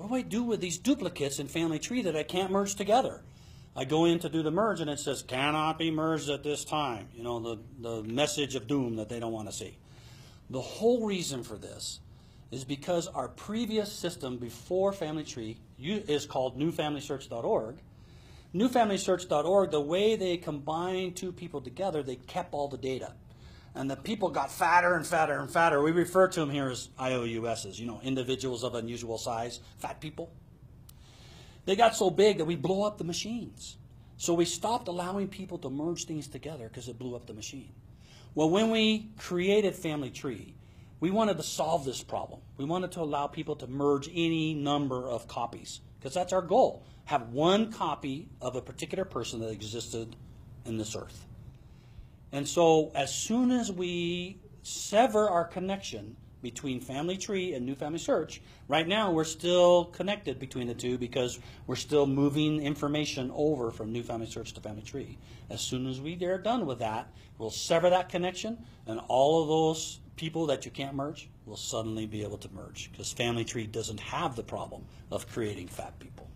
what do I do with these duplicates in Family Tree that I can't merge together? I go in to do the merge and it says cannot be merged at this time. You know, the, the message of doom that they don't want to see. The whole reason for this is because our previous system before Family Tree is called newfamilysearch.org. Newfamilysearch.org, the way they combined two people together, they kept all the data. And the people got fatter and fatter and fatter. We refer to them here as IOUSs, you know, individuals of unusual size, fat people. They got so big that we blew up the machines. So we stopped allowing people to merge things together because it blew up the machine. Well, when we created Family Tree, we wanted to solve this problem. We wanted to allow people to merge any number of copies because that's our goal. Have one copy of a particular person that existed in this earth. And so as soon as we sever our connection between Family Tree and New Family Search, right now we're still connected between the two because we're still moving information over from New Family Search to Family Tree. As soon as we are done with that, we'll sever that connection and all of those people that you can't merge will suddenly be able to merge because Family Tree doesn't have the problem of creating fat people.